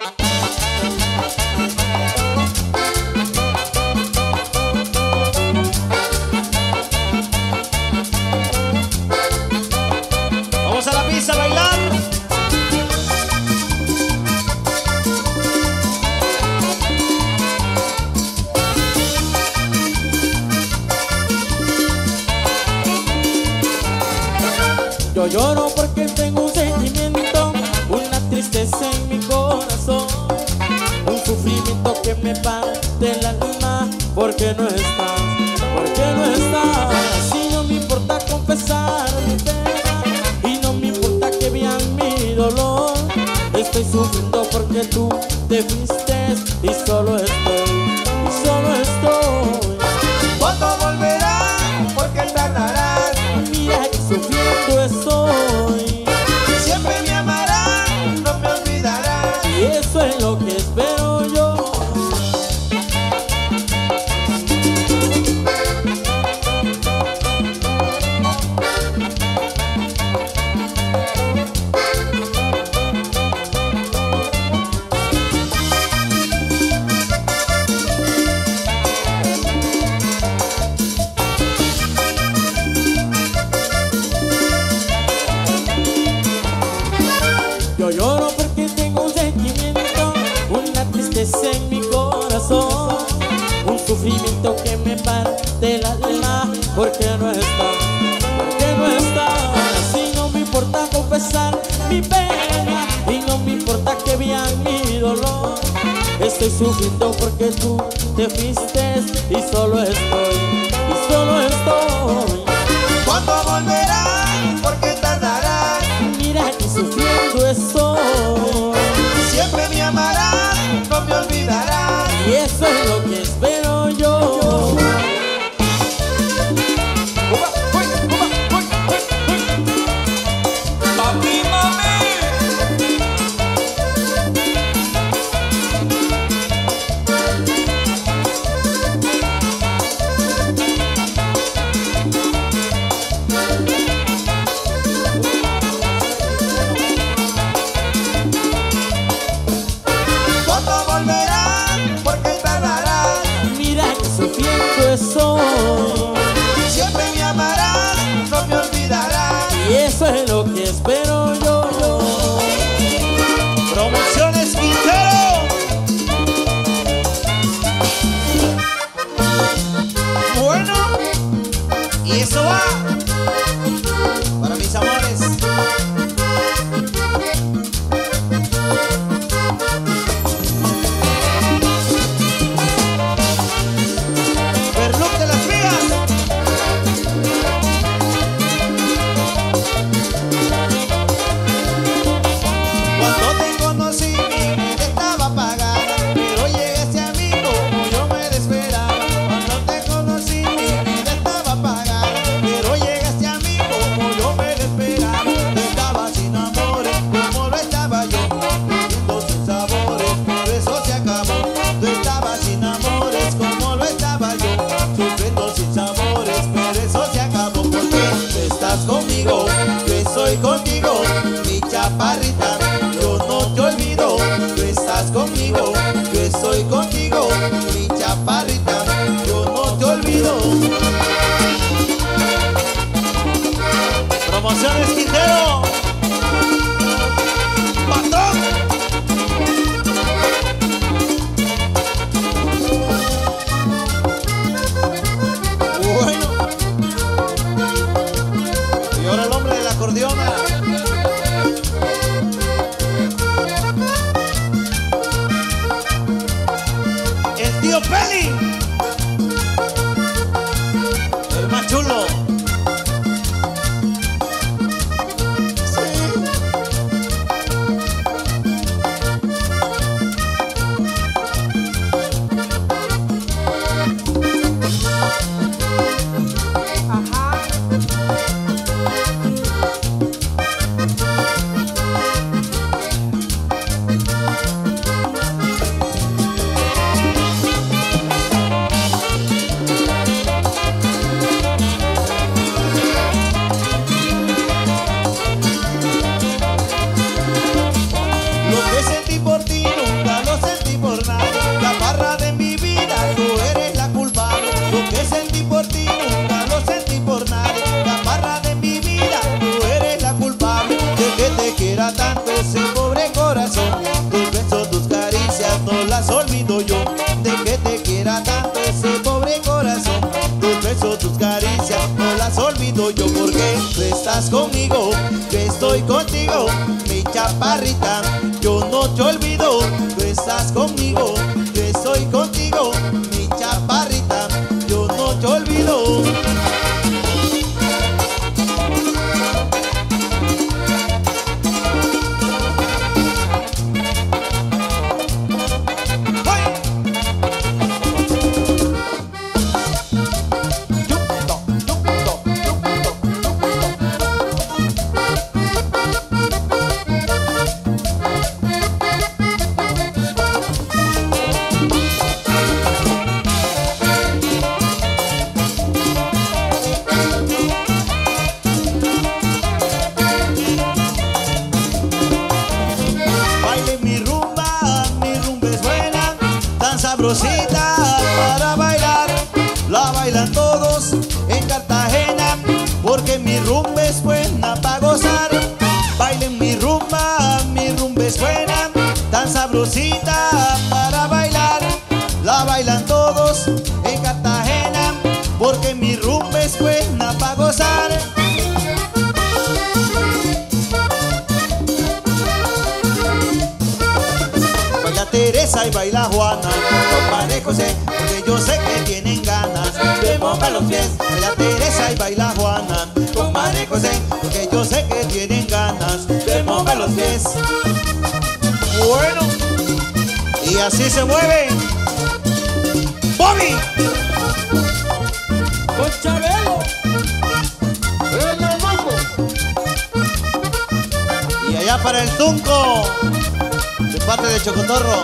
Vamos a la pista a bailar. Yo lloro porque tengo me parte el alma porque no estás, porque no estás. sufrimiento que me parte el alma Porque no está, porque no está. Así no me importa confesar mi pena Y no me importa que vean mi dolor Estoy sufriendo porque tú te fuiste Y solo estoy, y solo estoy. Volveré Yes, so I. contigo, yo estoy contigo. corazón. Tus besos, tus caricias, no las olvido yo porque tú estás conmigo, yo estoy contigo, mi chaparrita, yo no te olvido, tú estás conmigo. Sabrosita para bailar. La bailan todos en Cartagena, porque mi rumba es buena para gozar. Bailen mi rumba, mi rumba es buena, tan sabrosita Bueno, y así se mueve. Bobby, Con Chabelo. El hermano. y allá para el Tunco, de parte de Chocotorro.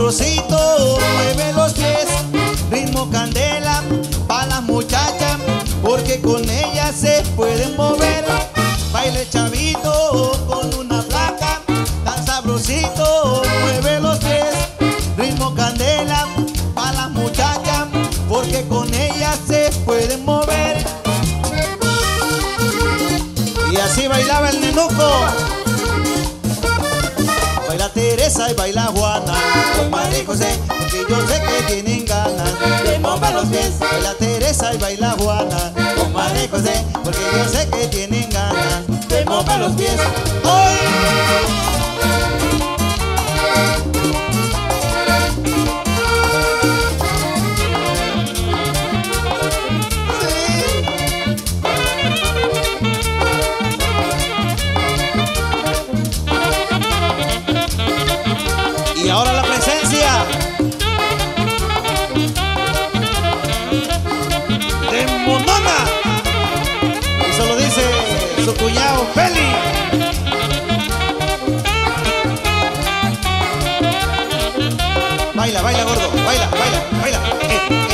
Tan sabrosito, mueve los pies, ritmo candela para las muchachas, porque con ella se pueden mover. Baila el chavito con una placa, tan sabrosito, mueve los pies, ritmo candela para las muchachas, porque con ella se pueden mover. Y así bailaba el nenuco. Teresa y baila Juana con María José, porque yo sé que tienen ganas de mover los pies. Baila Teresa y baila Juana con María José, porque yo sé que tienen ganas de mover los pies. ¡Hoy! Baila, baila, gordo. Baila, baila, baila. Eh.